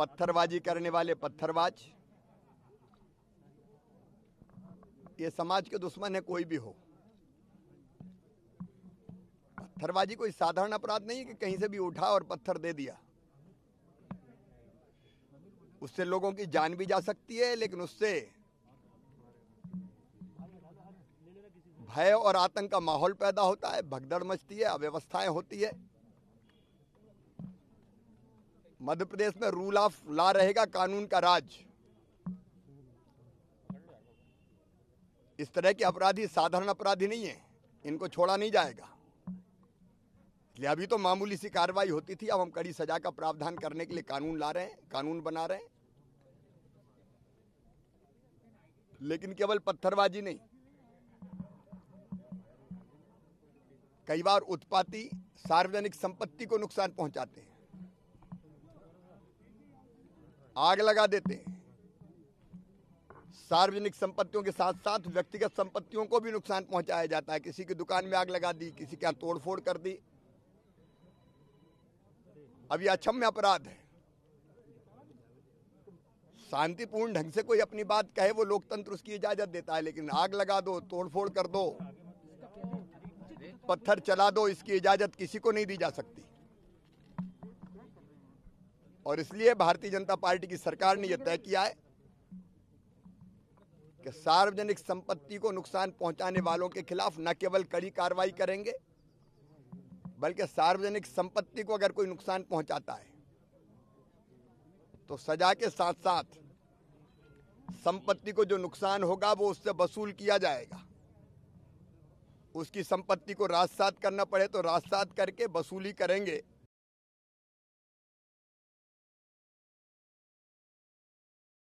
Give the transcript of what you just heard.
पत्थरबाजी करने वाले पत्थरबाज। ये समाज के दुश्मन है, कोई भी हो। पत्थरबाजी कोई साधारण अपराध नहीं है कि कहीं से भी उठा और पत्थर दे दिया। उससे लोगों की जान भी जा सकती है, लेकिन उससे भय और आतंक का माहौल पैदा होता है, भगदड़ मचती है, अव्यवस्थाएँ होती है। मध्य प्रदेश में रूल ऑफ़ लॉ रहेगा, कानून का राज। इस तरह के अपराधी साधारण अपराधी नहीं है, इनको छोड़ा नहीं जाएगा। इसलिए अभी तो मामूली सी कार्रवाई होती थी, अब हम कड़ी सजा का प्रावधान करने के लिए कानून ला रहे हैं, कानून बना रहे हैं। लेकिन केवल पत्थरबाजी नहीं। कई बार उत्पाती सार्वजनिक संपत्ति को नुकसान पहुंचाते हैं। आग लगा देते हैं। सार्वजनिक संपत्तियों के साथ साथ व्यक्तिगत संपत्तियों को भी नुकसान पहुँचाया जाता है। किसी की दुकान में आग लगा दी, किसी के यहाँ तोड़फोड़ कर दी। अब यह अक्षम्य अपराध है। शांतिपूर्ण ढंग से कोई अपनी बात कहे, वो लोकतंत्र उसकी इजाज़त देता है, लेकिन आग लगा दो, तोड़फोड़ कर दो, पत्थर चला दो, इसकी इजाज़त किसी को नहीं दी जा सकती। और इसलिए भारतीय जनता पार्टी की सरकार ने यह तय किया है कि सार्वजनिक संपत्ति को नुकसान पहुँचाने वालों के खिलाफ न केवल कड़ी कार्रवाई करेंगे, बल्कि सार्वजनिक संपत्ति को अगर कोई नुकसान पहुंचाता है तो सजा के साथ साथ संपत्ति को जो नुकसान होगा वो उससे वसूल किया जाएगा। उसकी संपत्ति को राजसात करना पड़े तो राजसात करके वसूली करेंगे।